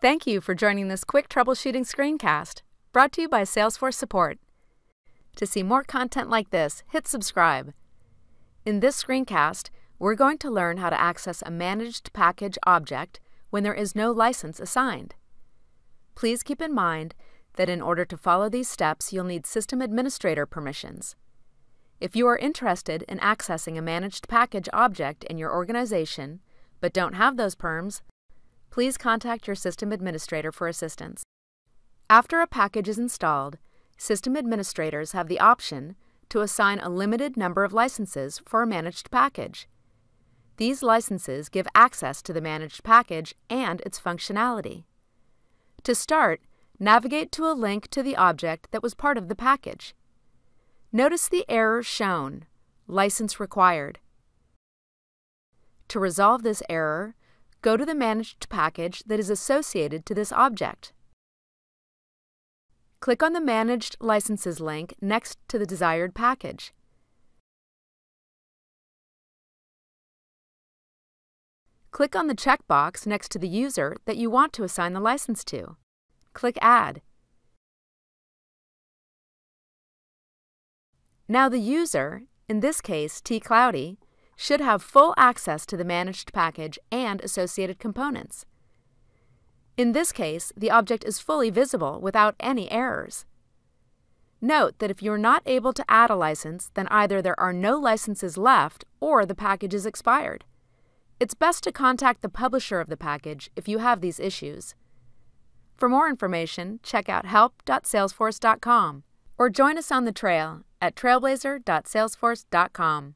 Thank you for joining this quick troubleshooting screencast brought to you by Salesforce Support. To see more content like this, hit subscribe. In this screencast, we're going to learn how to access a managed package object when there is no license assigned. Please keep in mind that in order to follow these steps, you'll need system administrator permissions. If you are interested in accessing a managed package object in your organization but don't have those perms, please contact your system administrator for assistance. After a package is installed, system administrators have the option to assign a limited number of licenses for a managed package. These licenses give access to the managed package and its functionality. To start, navigate to a link to the object that was part of the package. Notice the error shown, License Required. To resolve this error, go to the managed package that is associated to this object. Click on the Managed Licenses link next to the desired package. Click on the checkbox next to the user that you want to assign the license to. Click Add. Now the user, in this case tcloudy, should have full access to the managed package and associated components. In this case, the object is fully visible without any errors. Note that if you're not able to add a license, then either there are no licenses left or the package is expired. It's best to contact the publisher of the package if you have these issues. For more information, check out help.salesforce.com or join us on the trail at trailblazer.salesforce.com.